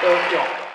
都有